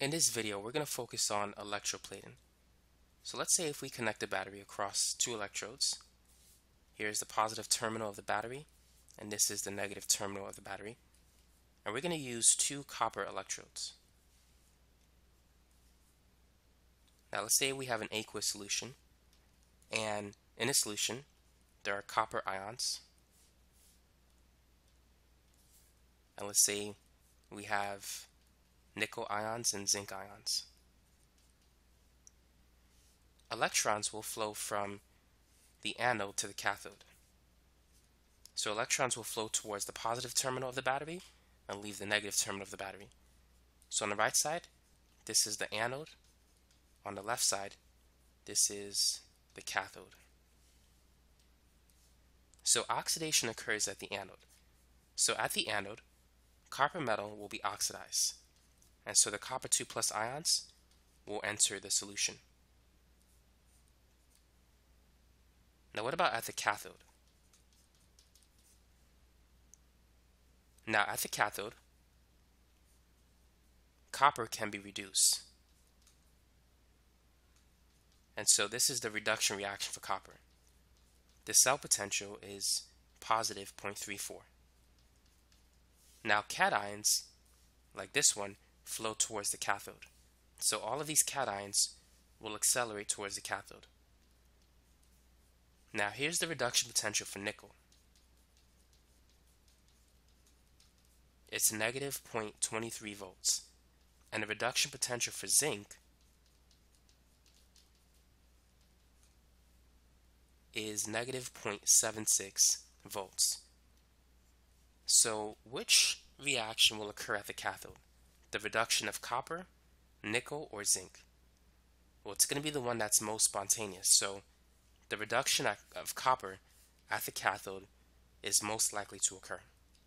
In this video, we're going to focus on electroplating. So let's say if we connect the battery across two electrodes. Here's the positive terminal of the battery, and this is the negative terminal of the battery. And we're going to use two copper electrodes. Now let's say we have an aqueous solution, and in a solution, there are copper ions. And let's say we have nickel ions and zinc ions. Electrons will flow from the anode to the cathode. So electrons will flow towards the positive terminal of the battery and leave the negative terminal of the battery. So on the right side, this is the anode. On the left side, this is the cathode. So oxidation occurs at the anode. So at the anode, copper metal will be oxidized. And so the copper 2 plus ions will enter the solution. Now what about at the cathode? Now at the cathode, copper can be reduced. And so this is the reduction reaction for copper. The cell potential is positive 0.34. Now cations, like this one, flow towards the cathode. So all of these cations will accelerate towards the cathode. Now here's the reduction potential for nickel. It's negative 0.23 volts. And the reduction potential for zinc is negative 0.76 volts. So which reaction will occur at the cathode? The reduction of copper, nickel, or zinc? Well, it's going to be the one that's most spontaneous. So the reduction of copper at the cathode is most likely to occur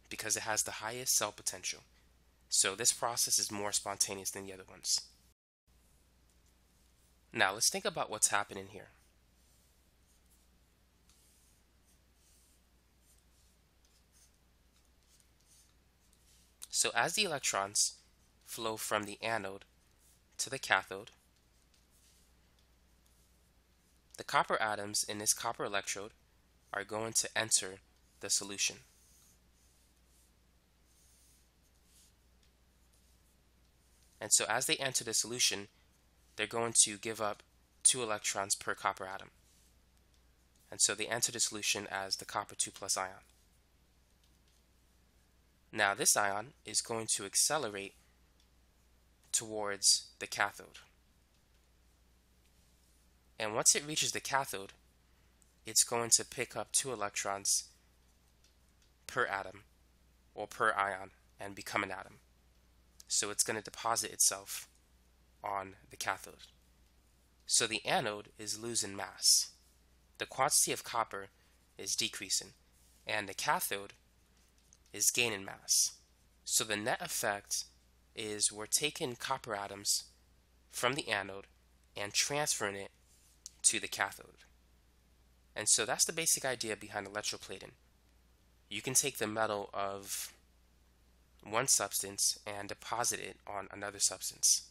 because it has the highest cell potential. So this process is more spontaneous than the other ones. Now let's think about what's happening here. So as the electrons flow from the anode to the cathode. The copper atoms in this copper electrode are going to enter the solution. And so as they enter the solution, they're going to give up two electrons per copper atom. And so they enter the solution as the copper 2 plus ion. Now this ion is going to accelerate towards the cathode. And once it reaches the cathode, it's going to pick up two electrons per atom or per ion and become an atom. So it's going to deposit itself on the cathode. So the anode is losing mass. The quantity of copper is decreasing and the cathode is gaining mass. So the net effect is we're taking copper atoms from the anode and transferring it to the cathode. And so that's the basic idea behind electroplating. You can take the metal of one substance and deposit it on another substance.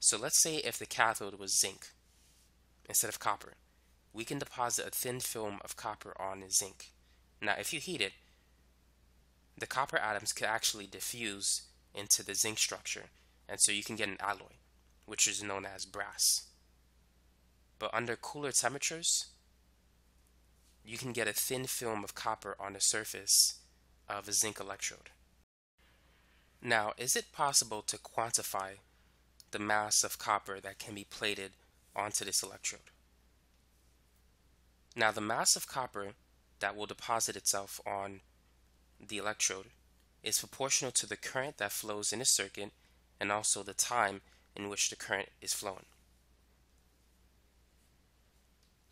So let's say if the cathode was zinc instead of copper, we can deposit a thin film of copper on zinc. Now if you heat it, the copper atoms could actually diffuse into the zinc structure. And so you can get an alloy, which is known as brass. But under cooler temperatures, you can get a thin film of copper on the surface of a zinc electrode. Now, is it possible to quantify the mass of copper that can be plated onto this electrode? Now, the mass of copper that will deposit itself on the electrode is proportional to the current that flows in a circuit and also the time in which the current is flowing.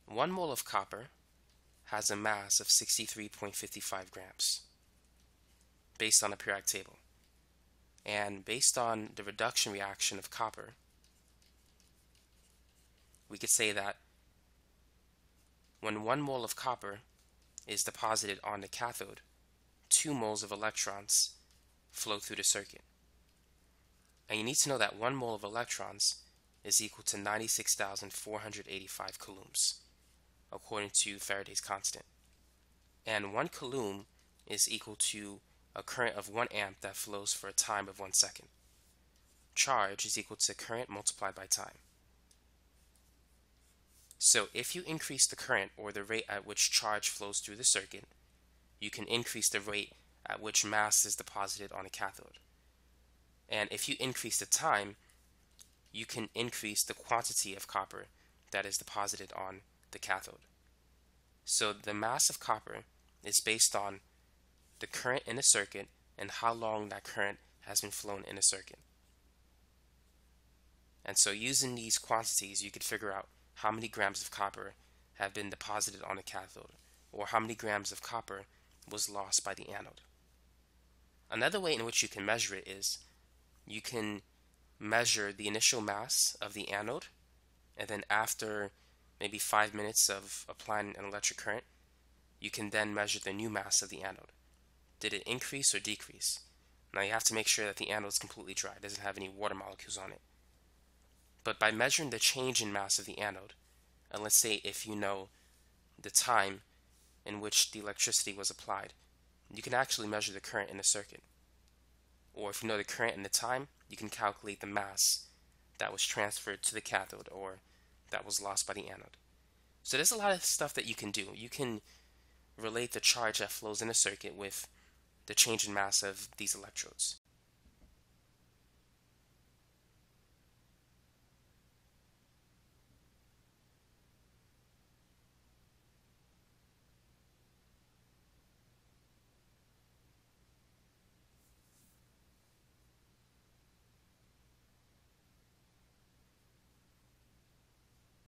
One mole of copper has a mass of 63.55 grams based on the periodic table. And based on the reduction reaction of copper, we could say that when one mole of copper is deposited on the cathode, two moles of electrons flow through the circuit. And you need to know that one mole of electrons is equal to 96,485 coulombs, according to Faraday's constant. And one coulomb is equal to a current of 1 amp that flows for a time of 1 second. Charge is equal to current multiplied by time. So if you increase the current or the rate at which charge flows through the circuit, you can increase the rate at which mass is deposited on a cathode. And if you increase the time, you can increase the quantity of copper that is deposited on the cathode. So the mass of copper is based on the current in a circuit and how long that current has been flown in a circuit. And so using these quantities, you could figure out how many grams of copper have been deposited on a cathode or how many grams of copper was lost by the anode. Another way in which you can measure it is you can measure the initial mass of the anode and then after maybe five minutes of applying an electric current, you can then measure the new mass of the anode. Did it increase or decrease? Now you have to make sure that the anode is completely dry, it doesn't have any water molecules on it. But by measuring the change in mass of the anode, and let's say if you know the time in which the electricity was applied, you can actually measure the current in the circuit. Or if you know the current and the time, you can calculate the mass that was transferred to the cathode or that was lost by the anode. So there's a lot of stuff that you can do. You can relate the charge that flows in a circuit with the change in mass of these electrodes.